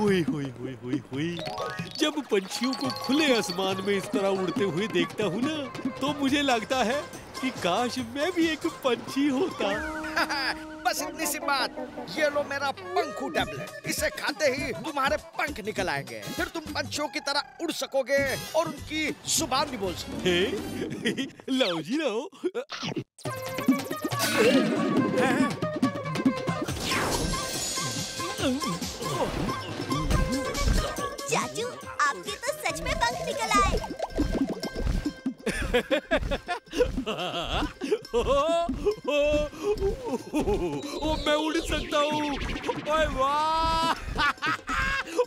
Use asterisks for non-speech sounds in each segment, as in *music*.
हुई हुई हुई हुई हुई। जब पंछियों को खुले आसमान में इस तरह उड़ते हुए देखता हूँ ना तो मुझे लगता है कि काश मैं भी एक पंछी होता। *laughs* बस इतनी सी बात ये लो मेरा पंखू टैबलेट। इसे खाते ही तुम्हारे पंख निकल आएँगे। फिर तुम पंछियों की तरह उड़ सकोगे और उनकी ज़ुबान भी बोल सकोगे। *laughs* लो जी चाचू *laughs* सच में पंख निकल आए ओ, मैं उड़ सकता हूँ ओए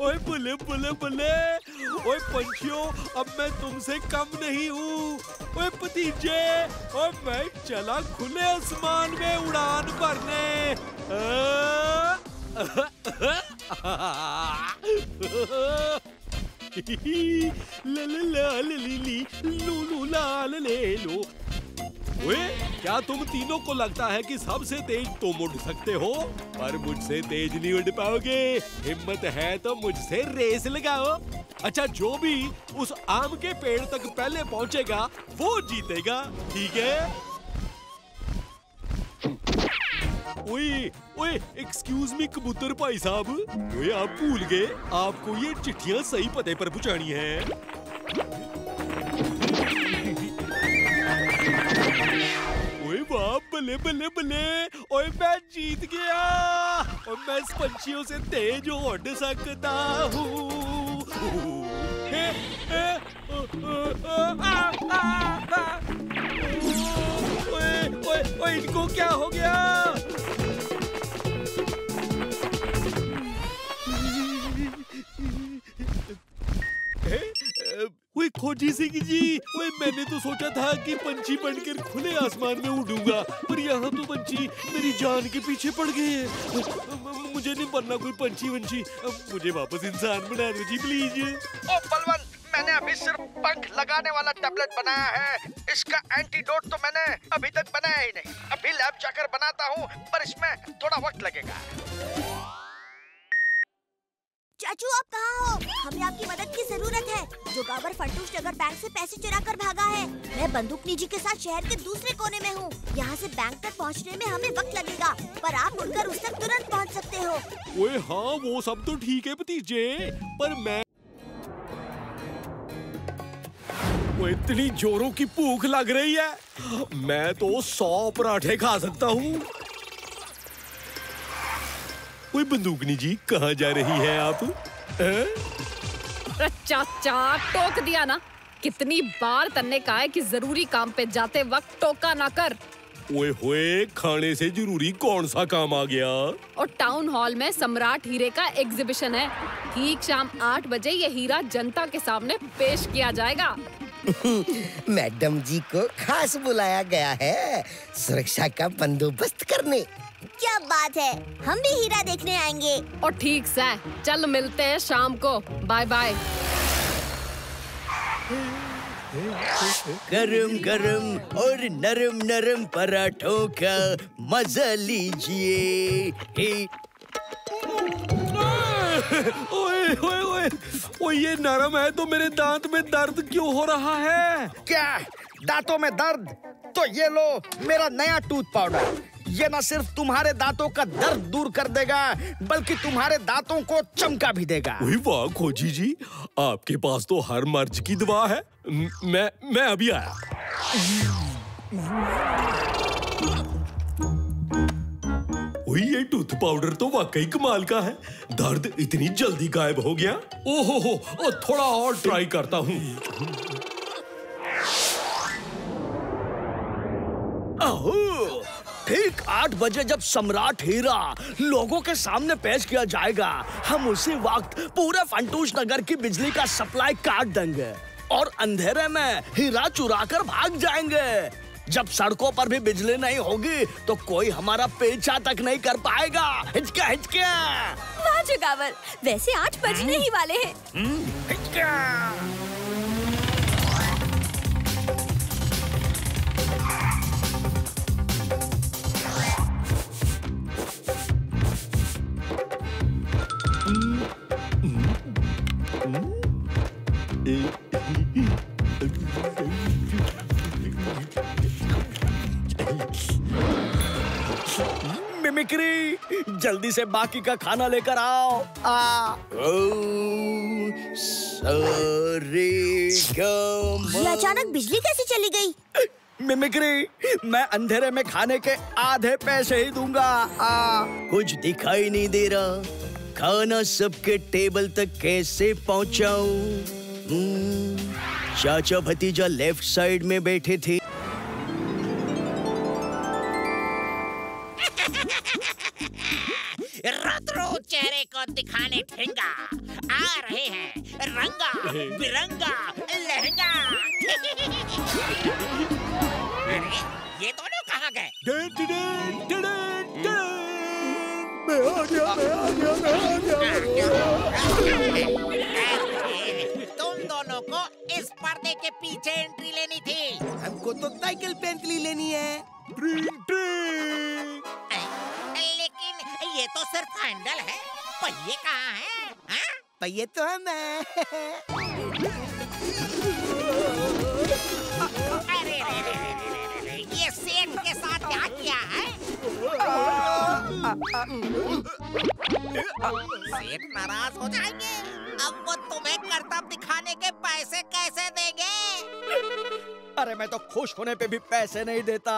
ओए बुले बुले बुले ओए पंछियों अब मैं तुमसे कम नहीं हूँ ओए भतीजे ओए मैं चला खुले आसमान में उड़ान भरने ला ला ला ला ली ली लू लू ला ला ले ओए क्या तुम तीनों को लगता है कि सबसे तेज तुम उड़ सकते हो पर मुझसे तेज नहीं उड़ पाओगे हिम्मत है तो मुझसे रेस लगाओ अच्छा जो भी उस आम के पेड़ तक पहले पहुंचेगा वो जीतेगा ठीक है ओए ओए एक्सक्यूज मी कबूतर भाई साहब। ओए, आप भूल गए। आपको ये चिट्ठियाँ सही पते पर पहुंचानी है। ओए, वाह, बल्ले बल्ले बल्ले। ओए, मैं जीत गया। और मैं पंछियों से तेज उड़ सकता हूँ। इनको क्या हो गया? खोजी सिंह जी। ओए, मैंने तो सोचा था कि पंछी बनकर खुले आसमान में उड़ूँगा, पर यहाँ तो पंछी मेरी जान के पीछे पड़ गए मुझे नहीं बनना कोई पंछी वंछी मुझे वापस इंसान बना दो जी प्लीज़ ओ, बलवंत, मैंने अभी सिर्फ़ पंख लगाने वाला टैबलेट बनाया है। इसका एंटीडोट तो मैंने अभी तक बनाया ही नहीं। अभी लैब जाकर बनाता हूँ, पर इसमें थोड़ा वक्त लगेगा। चाचू, आप कहाँ हो? हमें आपकी मदद की ज़रूरत है। जो गावर फंटूश नगर बैंक से पैसे चुरा कर भागा है। मैं बंदूक निजी के साथ शहर के दूसरे कोने में हूँ। यहाँ से बैंक तक पहुँचने में हमें वक्त लगेगा, पर आप उड़कर उस तक तुरंत पहुँच सकते हो। ओए हाँ वो सब तो ठीक है भतीजे, पर मैं वो इतनी जोरों की भूख लग रही है। मैं तो सौ पराठे खा सकता हूँ। कोई बंदूकनी जी कहाँ जा रही है आप? चाचा टोक दिया ना। कितनी बार तन्ने कहा है कि ज़रूरी काम पे जाते वक्त टोका ना कर। ओए होए खाने से ज़रूरी कौन सा काम आ गया? और टाउन हॉल में सम्राट हीरे का एग्जीबिशन है। ठीक शाम आठ बजे ये हीरा जनता के सामने पेश किया जाएगा। *laughs* मैडम जी को खास बुलाया गया है सुरक्षा का बंदोबस्त करने। क्या बात है? हम भी हीरा देखने आएँगे। और ठीक से। चल मिलते हैं शाम को। Bye bye. गरम गरम और नरम नरम पराठों का मज़ा लीजिए। ओए ओए ओए ओए ये नरम है तो मेरे दांत में दर्द क्यों हो रहा है? क्या? दांतों में दर्द? तो ये लो मेरा नया टूथ पाउडर ये न सिर्फ़ तुम्हारे दांतों का दर्द दूर कर देगा बल्कि तुम्हारे दांतों को चमका भी देगा। वाह खोजी जी आपके पास तो हर मर्ज की दवा है। मैं मैं अभी आया। ये टूथ पाउडर तो वाकई कमाल का है। दर्द इतनी जल्दी गायब हो गया। ओहो हो ओ, थोड़ा और ट्राई करता हूँ। अहो, ठीक आठ बजे जब सम्राट हीरा लोगों के सामने पेश किया जाएगा हम उसी वक्त पूरे फंटूश नगर की बिजली का सप्लाई काट देंगे और अंधेरे में हीरा चुरा कर भाग जाएँगे। जब सड़कों पर भी बिजली नहीं होगी तो कोई हमारा पीछा तक नहीं कर पाएगा। हिचके हिचके! वाह जुगावर वैसे आठ बजने ही वाले हैं। हिचका! जल्दी से बाकी का खाना लेकर आओ। आ सरे अचानक बिजली कैसे चली गई? मिमिक्री मैं अंधेरे में खाने के आधे पैसे ही दूँगा। आ कुछ दिखाई नहीं दे रहा। खाना सबके टेबल तक कैसे पहुंचाऊं? हम्म, चाचा भतीजा लेफ़्ट साइड में बैठे थे। रुद्रो चेहरे को दिखाने ठेंगा। आ रहे हैं रंगा बिरंगा लहंगा। अरे ये दोनों कहाँ गए? तुम दोनों को इस पर्दे के पीछे एंट्री लेनी थी। हमको तो साइकिल पेंटली लेनी है। ट्रिंग, ट्रिंग। तो सिर्फ़ हैंडल है पहिए कहाँ हैं? हाँ? पहिए तो हम हैं। अरे रे रे रे रे रे रे, ये सेठ के साथ क्या किया है सेठ नाराज़ हो जाएँगे अब वो तुम्हें करतब दिखाने के पैसे कैसे देंगे अरे मैं तो खुश होने पे भी पैसे नहीं देता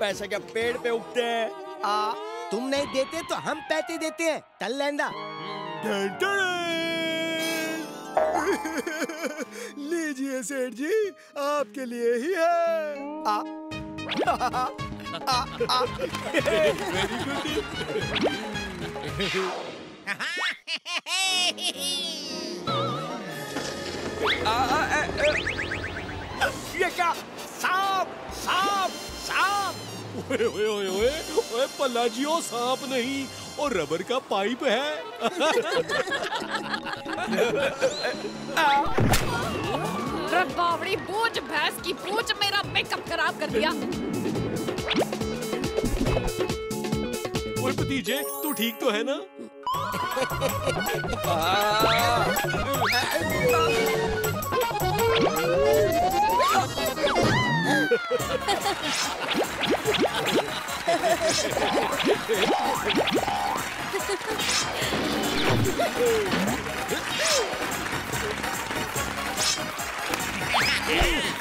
पैसे क्या पेड़ पे उगते हैं आ तुम नहीं देते तो हम पैसे देते हैं चल लेंदा। लीजिए सेठ जी आपके लिए ही है आ, आ, आ, ये क्या सांप सांप सांप ओए ओए ओए ओए ओए पल्लाजियो सांप नहीं और रबर का पाइप है। बावड़ी पूछ भैंस की पूछ मेरा मेकअप खराब कर दिया। ओए भतीजे तू ठीक तो है ना? हमारी *laughs*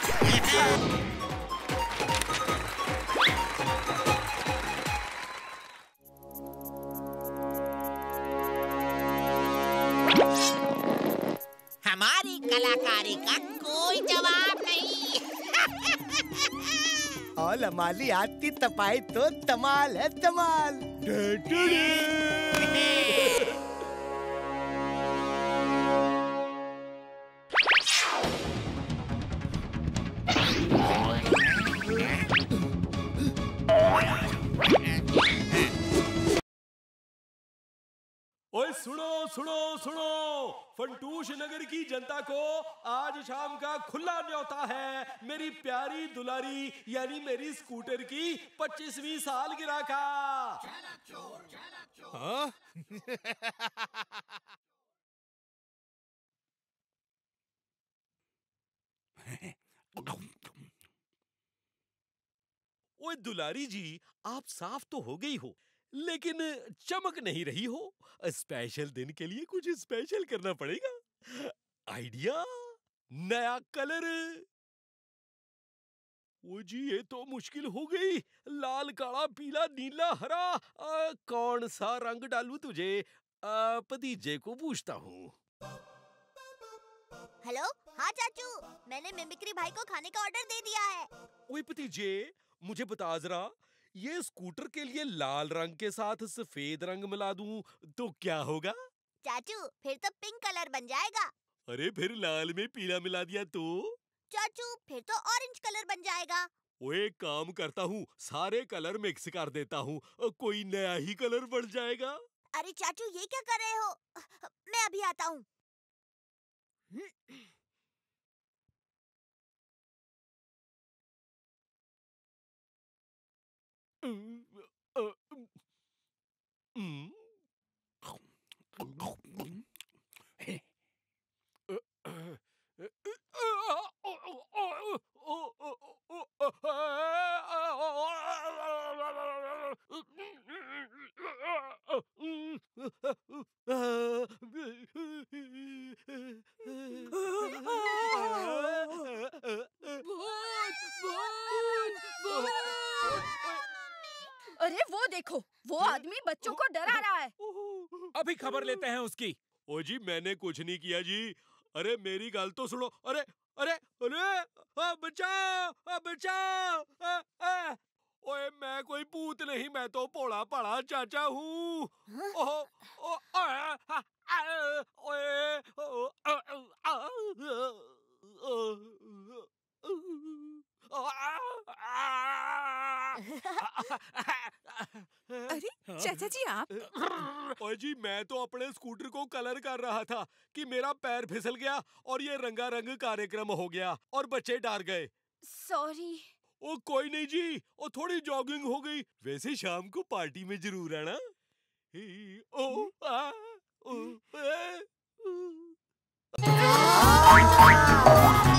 और हमारी आती तपाई तो तमाल है तमाल। *laughs* सुनो सुनो सुनो। फंटूश नगर की जनता को आज शाम का खुला न्योता है। मेरी प्यारी दुलारी यानी मेरी स्कूटर की पच्चीसवीं साल गिरा का हाँ? ओए दुलारी जी आप साफ़ तो हो गई हो। लेकिन चमक नहीं रही हो? स्पेशल दिन के लिए कुछ स्पेशल करना पड़ेगा? आइडिया? नया कलर? ओ जी ये तो मुश्किल हो गई। लाल काला पीला नीला हरा। आ, कौन सा रंग डालू तुझे? आ, भतीजे को पूछता हूँ। हेलो? हाँ चाचू। मैंने मिमिक्री भाई को खाने का ऑर्डर दे दिया है। ओए भतीजे मुझे बता जरा। ये स्कूटर के लिए लाल रंग के साथ सफ़ेद रंग मिला दूँ तो क्या होगा? चाचू फिर तो पिंक कलर बन जाएगा। अरे फिर लाल में पीला मिला दिया तो? चाचू फिर तो ऑरेंज कलर बन जाएगा। वो एक काम करता हूँ सारे कलर मिक्स कर देता हूँ कोई नया ही कलर बढ़ जाएगा। अरे चाचू ये क्या कर रहे हो? मैं अभी आता हूँ। Mm. Uh, mm. mm? वो आदमी बच्चों को डरा रहा है अभी खबर लेते हैं उसकी ओ जी मैंने कुछ नहीं किया जी अरे मेरी गल तो सुनो अरे अरे अरे आ, बचाओ आ, बचाओ आ, आ। ओए मैं कोई भूत नहीं मैं तो भोला भाला चाचा हूँ ओए ओ, आ, आ, आ, अरे चाचा जी आप? ओए जी मैं तो अपने स्कूटर को कलर कर रहा था कि मेरा पैर फिसल गया और ये रंगारंग कार्यक्रम हो गया और बच्चे डर गए। सॉरी। ओ कोई नहीं जी ओ थोड़ी जॉगिंग हो गई। वैसे शाम को पार्टी में ज़रूर आना। ओ आ, ओ, आ, ओ, आ, आ, आ, आ, आ,